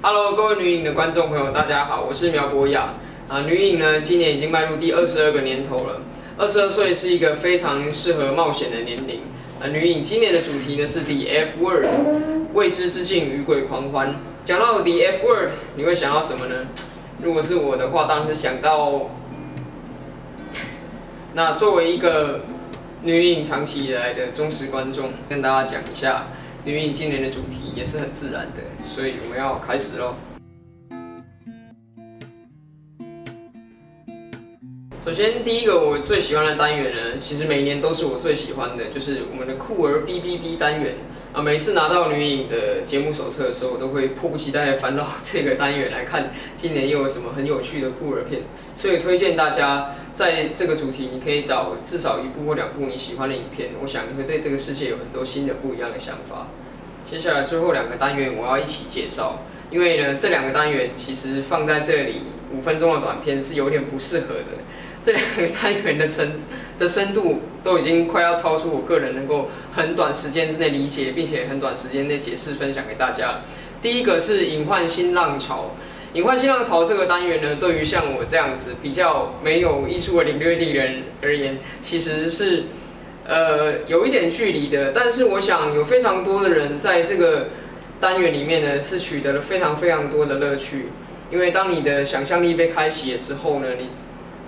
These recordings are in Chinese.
Hello，各位女影的观众朋友，大家好，我是苗博雅。啊，女影呢，今年已经迈入第二十二个年头了。二十二岁是一个非常适合冒险的年龄。啊，女影今年的主题呢是 The F Word，未知之境与鬼狂欢。讲到 The F Word，你会想到什么呢？如果是我的话，当然是想到，那作为一个女影长期以来的忠实观众，跟大家讲一下。女影今年的主题也是很自然的，所以我们要开始喽。首先，第一个我最喜欢的单元呢，其实每年都是我最喜欢的，就是我们的酷儿 B B B 单元啊。每次拿到女影的节目手册的时候，我都会迫不及待的翻到这个单元来看，今年又有什么很有趣的酷儿片。所以推荐大家在这个主题，你可以找至少一部或两部你喜欢的影片，我想你会对这个世界有很多新的不一样的想法。接下来最后两个单元我要一起介绍，因为呢这两个单元其实放在这里五分钟的短片是有点不适合的。这两个单元的深的深度都已经快要超出我个人能够很短时间之内理解，并且很短时间内解释分享给大家。第一个是隐患新浪潮，隐患新浪潮这个单元呢，对于像我这样子比较没有艺术的领略力人而言，其实是。呃，有一点距离的，但是我想有非常多的人在这个单元里面呢，是取得了非常非常多的乐趣。因为当你的想象力被开启的时候呢，你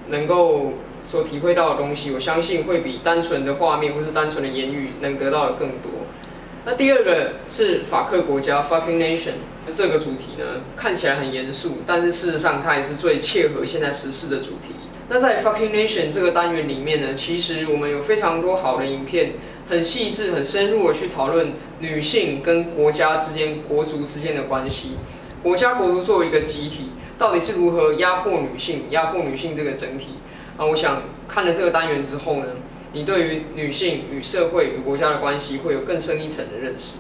能够所体会到的东西，我相信会比单纯的画面或是单纯的言语能得到的更多。那第二个是法克国家 （Fucking Nation） 这个主题呢，看起来很严肃，但是事实上它也是最切合现在时事的主题。那在 Fucking Nation 这个单元里面呢，其实我们有非常多好的影片，很细致、很深入的去讨论女性跟国家之间、国族之间的关系。国家、国族作为一个集体，到底是如何压迫女性、压迫女性这个整体？啊，我想看了这个单元之后呢，你对于女性与社会与国家的关系会有更深一层的认识。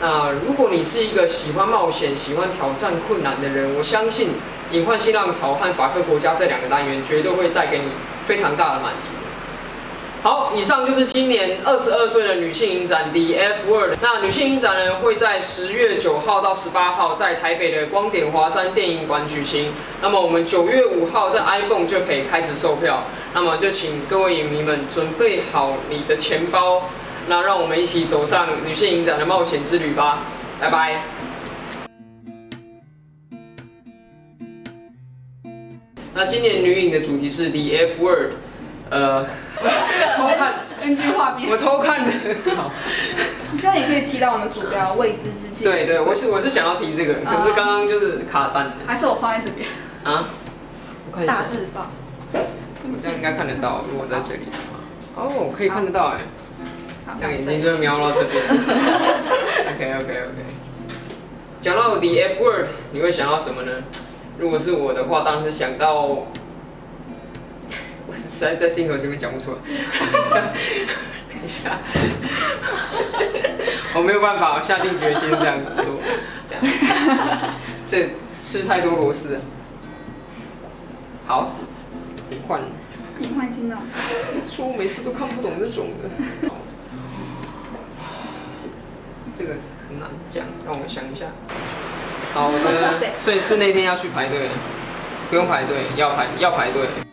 那如果你是一个喜欢冒险、喜欢挑战困难的人，我相信。隐幻新浪潮和法克国家这两个单元绝对会带给你非常大的满足。好，以上就是今年二十二岁的女性影展的 F Word。那女性影展呢会在十月九号到十八号在台北的光点华山电影馆举行。那么我们九月五号在 iPhone 就可以开始售票。那么就请各位影迷们准备好你的钱包，那让我们一起走上女性影展的冒险之旅吧。拜拜。那今年女影的主题是 The F Word，呃，偷看 NG 画面，我偷看的。好，希望也可以提到我们主标未知之境。对对，我是我是想要提这个，可是刚刚就是卡单。还是我放在这边啊？大字放。我这样应该看得到，如果在这里。哦，可以看得到哎。这样眼睛就瞄到这边。OK OK OK。讲到 The F Word，你会想到什么呢？如果是我的话，当然是想到，我实在在镜头前面讲不出来。等一下，我没有办法我下定决心这样子做。这吃太多螺丝。好，换。你换新的。说我每次都看不懂这种的。这个很难讲，让我想一下。好的，所以是那天要去排队，不用排队，要排要排队。